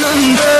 number